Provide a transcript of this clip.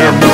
Yeah.